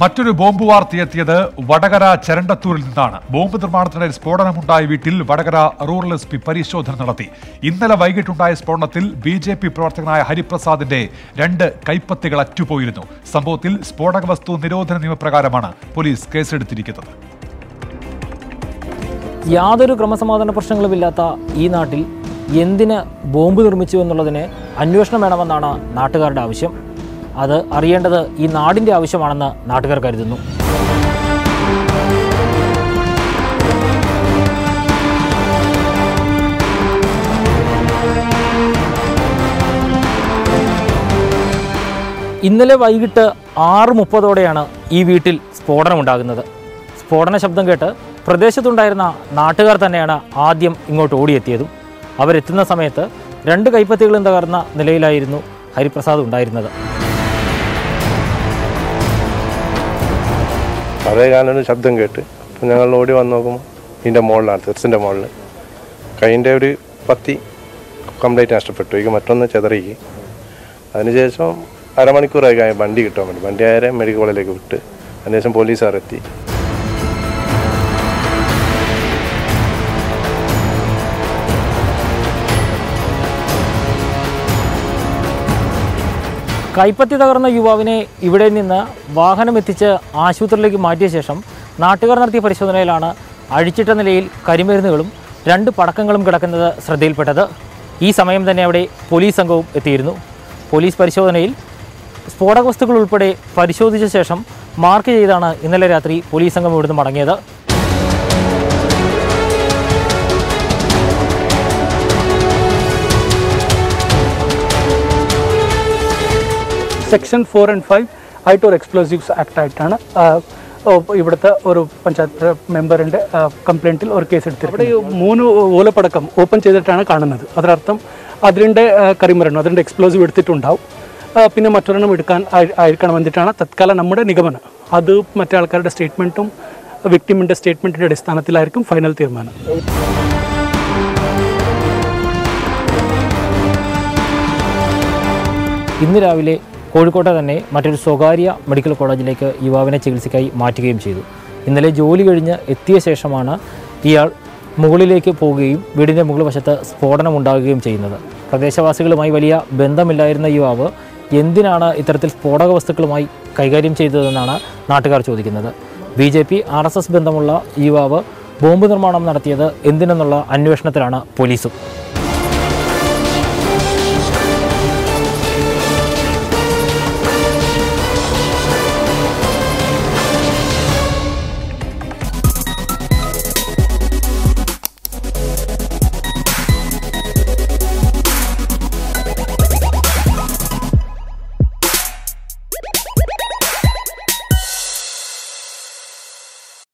മറ്റൊരു ബോംബ് വാർത്തയെത്തിയത് വടകര ചരണ്ടത്തൂരിൽ നിന്നാണ്. ബോംബ് നിർമ്മാണത്തിനിടെ സ്ഫോടനമുണ്ടായ വീട്ടിൽ വടകര റൂറൽ എസ് പി പരിശോധന നടത്തി. ഇന്നലെ വൈകിട്ടുണ്ടായ സ്ഫോടനത്തിൽ ബി ജെ പി പ്രവർത്തകനായ ഹരിപ്രസാദിന്റെ രണ്ട് കൈപ്പത്തികൾ അറ്റുപോയിരുന്നു. സംഭവത്തിൽ സ്ഫോടക വസ്തു നിരോധന നിയമപ്രകാരമാണ് പോലീസ് കേസെടുത്തിരിക്കുന്നത്. യാതൊരു ക്രമസമാധാന പ്രശ്നങ്ങളുമില്ലാത്ത ഈ നാട്ടിൽ എന്തിന് ബോംബ് നിർമ്മിച്ചു എന്നുള്ളതിന് അന്വേഷണം വേണമെന്നാണ് നാട്ടുകാരുടെ ആവശ്യം. അത് അറിയേണ്ടത് ഈ നാടിന്റെ ആവശ്യമാണെന്ന് നാട്ടുകാർ കരുതുന്നു. ഇന്നലെ വൈകിട്ട് ആറ് മുപ്പതോടെയാണ് ഈ വീട്ടിൽ സ്ഫോടനമുണ്ടാകുന്നത്. സ്ഫോടന ശബ്ദം കേട്ട് പ്രദേശത്തുണ്ടായിരുന്ന നാട്ടുകാർ തന്നെയാണ് ആദ്യം ഇങ്ങോട്ട് ഓടിയെത്തിയതും. അവരെത്തുന്ന സമയത്ത് രണ്ട് കൈപ്പത്തികളും തകർന്ന നിലയിലായിരുന്നു ഹരിപ്രസാദ് ഉണ്ടായിരുന്നത്. അതേ കാലൊരു ശബ്ദം കേട്ട് അപ്പം ഞങ്ങൾ ഓടി വന്ന് നോക്കുമ്പോൾ ഇതിന്റെ മുകളിലാണ് തെർസിന്റെ മുകളിൽ കൈന്റെ ഒരു പത്തി കംപ്ലീറ്റ് നഷ്ടപ്പെട്ടു. എനിക്ക് മറ്റൊന്ന് ചെതറിക്ക് അതിനുശേഷം അരമണിക്കൂറായി വണ്ടി കിട്ടാൻ വേണ്ടി. വണ്ടി ആരെ മെഡിക്കൽ കോളേജിലേക്ക് വിട്ട്. അതിനുശേഷം പോലീസുകാർ എത്തി കൈപ്പത്തി തകർന്ന യുവാവിനെ ഇവിടെ നിന്ന് വാഹനം എത്തിച്ച് ആശുപത്രിയിലേക്ക് മാറ്റിയ ശേഷം നാട്ടുകാർ നടത്തിയ പരിശോധനയിലാണ് അഴിച്ചിട്ട നിലയിൽ കരിമരുന്നുകളും രണ്ട് പടക്കങ്ങളും കിടക്കുന്നത് ശ്രദ്ധയിൽപ്പെട്ടത്. ഈ സമയം തന്നെ അവിടെ പോലീസ് സംഘവും എത്തിയിരുന്നു. പോലീസ് പരിശോധനയിൽ സ്ഫോടക വസ്തുക്കൾ ഉൾപ്പെടെ പരിശോധിച്ച ശേഷം മാർക്ക് ചെയ്താണ് ഇന്നലെ രാത്രി പോലീസ് സംഘം ഇവിടുന്ന് മടങ്ങിയത്. സെക്ഷൻ ഫോർ ആൻഡ് ഫൈവ് ഐറ്റോർ എക്സ്പ്ലോസീവ്സ് ആക്ട് ആയിട്ടാണ് ഇവിടുത്തെ ഒരു പഞ്ചായത്ത് മെമ്പറിന്റെ കംപ്ലൈന്റിൽ ഒരു കേസ് എടുത്തിട്ടുണ്ട് ഇവിടെ മൂന്ന് ഓലപ്പടക്കം ഓപ്പൺ ചെയ്തിട്ടാണ് കാണുന്നത്. അതിനർത്ഥം അതിന്റെ കരിമരണം അതിന്റെ എക്സ്പ്ലോസീവ് എടുത്തിട്ടുണ്ടാവും. പിന്നെ മറ്റൊരെണ്ണം എടുക്കാൻ ആയി- ആയിരിക്കണം എന്നിട്ടാണ് തത്കാലം നമ്മുടെ നിഗമനം. അത് മറ്റേ ആൾക്കാരുടെ സ്റ്റേറ്റ്മെന്റും വിക്ടിമിന്റെ സ്റ്റേറ്റ്മെന്റിന്റെ അടിസ്ഥാനത്തിലായിരിക്കും ഫൈനൽ തീരുമാനം. ഇന്ന് രാവിലെ കോഴിക്കോട്ടെ തന്നെ മറ്റൊരു സ്വകാര്യ മെഡിക്കൽ കോളേജിലേക്ക് യുവാവിനെ ചികിത്സയ്ക്കായി മാറ്റുകയും ചെയ്തു. ഇന്നലെ ജോലി കഴിഞ്ഞ് എത്തിയ ശേഷമാണ് ഇയാൾ മുകളിലേക്ക് പോവുകയും വീടിന്റെ മുകൾ വശത്ത് സ്ഫോടനം ഉണ്ടാകുകയും ചെയ്യുന്നത്. പ്രദേശവാസികളുമായി വലിയ ബന്ധമില്ലായിരുന്ന യുവാവ് എന്തിനാണ് ഇത്തരത്തിൽ സ്ഫോടക വസ്തുക്കളുമായി കൈകാര്യം ചെയ്തതെന്നാണ് നാട്ടുകാർ ചോദിക്കുന്നത്. B J P R S S ബന്ധമുള്ള യുവാവ് ബോംബ് നിർമ്മാണം നടത്തിയത് എന്തിനെന്നുള്ള അന്വേഷണത്തിലാണ് പോലീസും.